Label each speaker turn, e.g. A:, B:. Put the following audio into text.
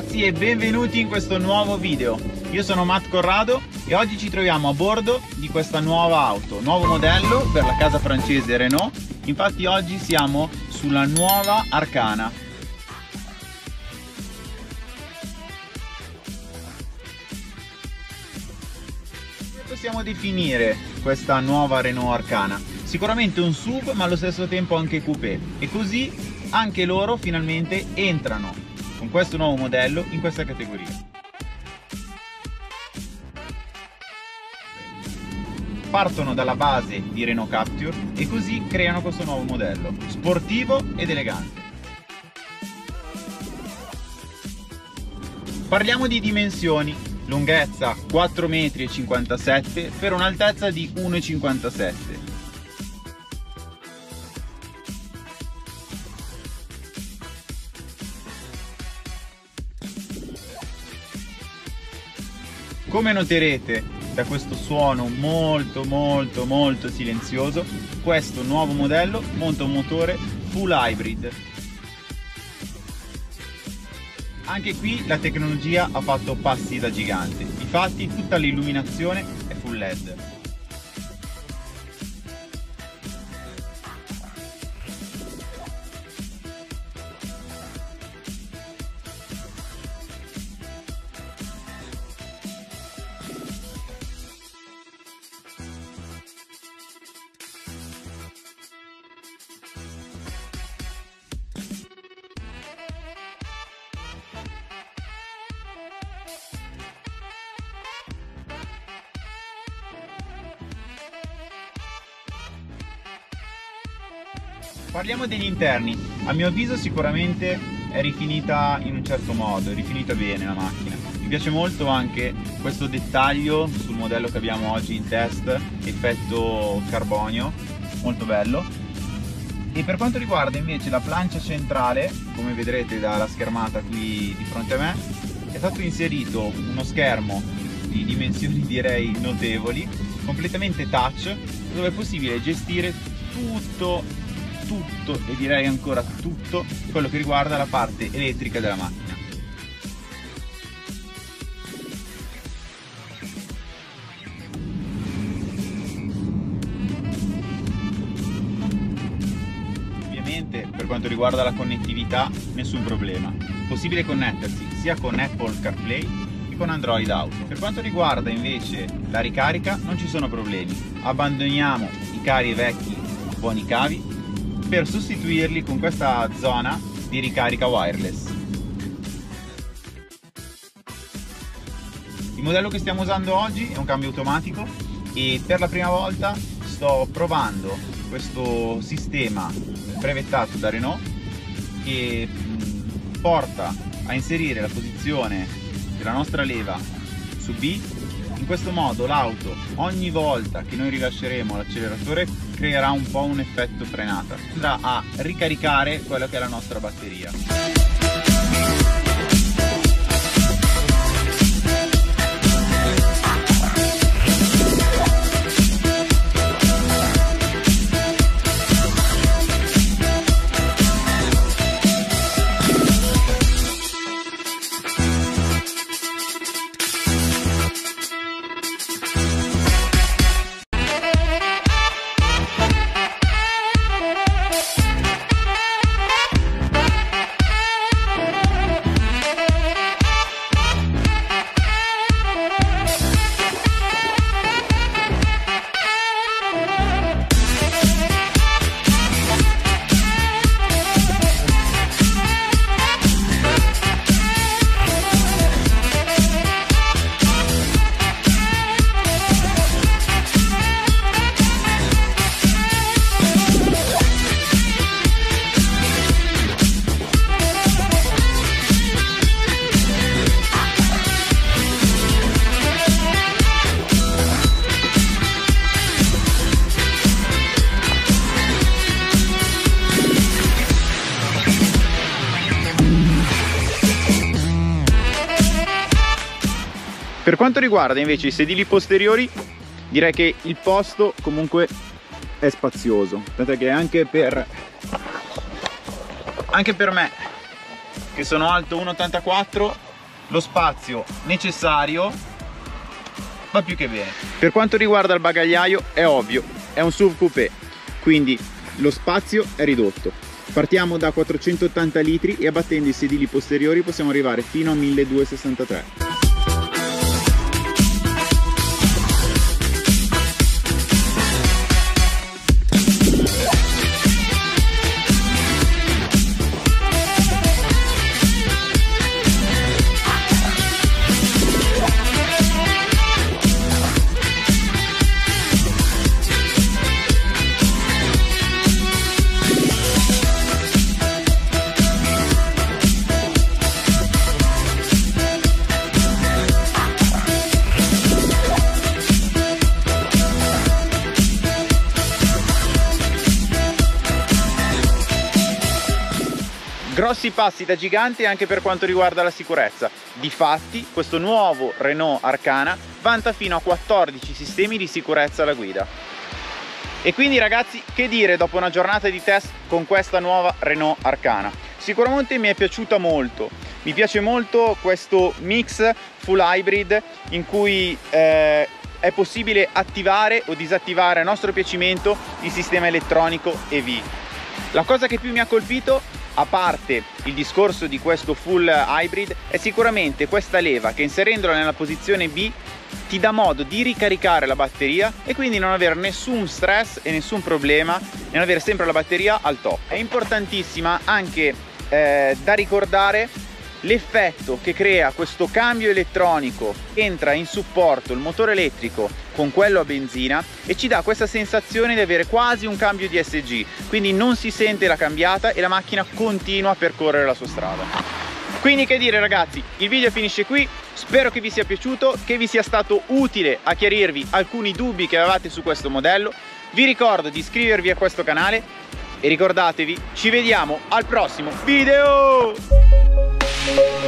A: ragazzi e benvenuti in questo nuovo video. Io sono Matt Corrado e oggi ci troviamo a bordo di questa nuova auto, nuovo modello per la casa francese Renault. Infatti oggi siamo sulla nuova Arcana. Come possiamo definire questa nuova Renault Arcana? Sicuramente un SUV ma allo stesso tempo anche coupé e così anche loro finalmente entrano con questo nuovo modello in questa categoria. Partono dalla base di Renault Capture e così creano questo nuovo modello, sportivo ed elegante. Parliamo di dimensioni, lunghezza 4,57 m per un'altezza di 1,57 m Come noterete da questo suono molto molto molto silenzioso, questo nuovo modello monta un motore full hybrid. Anche qui la tecnologia ha fatto passi da gigante, infatti tutta l'illuminazione è full LED. Parliamo degli interni, a mio avviso sicuramente è rifinita in un certo modo, è rifinita bene la macchina. Mi piace molto anche questo dettaglio sul modello che abbiamo oggi in test, effetto carbonio, molto bello. E per quanto riguarda invece la plancia centrale, come vedrete dalla schermata qui di fronte a me, è stato inserito uno schermo di dimensioni direi notevoli, completamente touch, dove è possibile gestire tutto tutto e direi ancora tutto quello che riguarda la parte elettrica della macchina. Ovviamente per quanto riguarda la connettività nessun problema, possibile connettersi sia con Apple CarPlay che con Android Auto. Per quanto riguarda invece la ricarica non ci sono problemi, abbandoniamo i cari vecchi buoni cavi per sostituirli con questa zona di ricarica wireless. Il modello che stiamo usando oggi è un cambio automatico e per la prima volta sto provando questo sistema brevettato da Renault che porta a inserire la posizione della nostra leva su B in questo modo l'auto ogni volta che noi rilasceremo l'acceleratore creerà un po' un effetto frenata. Andrà a ricaricare quella che è la nostra batteria. Per quanto riguarda invece i sedili posteriori, direi che il posto comunque è spazioso, tant'è che anche per, anche per me, che sono alto 1,84, lo spazio necessario va più che bene. Per quanto riguarda il bagagliaio è ovvio è un SUV coupé quindi lo spazio è ridotto. Partiamo da 480 litri e abbattendo i sedili posteriori possiamo arrivare fino a 1263 grossi passi da gigante anche per quanto riguarda la sicurezza. Difatti, questo nuovo Renault Arcana vanta fino a 14 sistemi di sicurezza alla guida. E quindi ragazzi, che dire dopo una giornata di test con questa nuova Renault Arcana? Sicuramente mi è piaciuta molto, mi piace molto questo mix full hybrid in cui eh, è possibile attivare o disattivare a nostro piacimento il sistema elettronico EV. La cosa che più mi ha colpito a parte il discorso di questo full hybrid è sicuramente questa leva che inserendola nella posizione B ti dà modo di ricaricare la batteria e quindi non avere nessun stress e nessun problema nell'avere sempre la batteria al top. È importantissima anche eh, da ricordare l'effetto che crea questo cambio elettronico entra in supporto il motore elettrico con quello a benzina e ci dà questa sensazione di avere quasi un cambio di SG quindi non si sente la cambiata e la macchina continua a percorrere la sua strada. Quindi che dire ragazzi? Il video finisce qui. Spero che vi sia piaciuto che vi sia stato utile a chiarirvi alcuni dubbi che avevate su questo modello. Vi ricordo di iscrivervi a questo canale e ricordatevi ci vediamo al prossimo video thank you.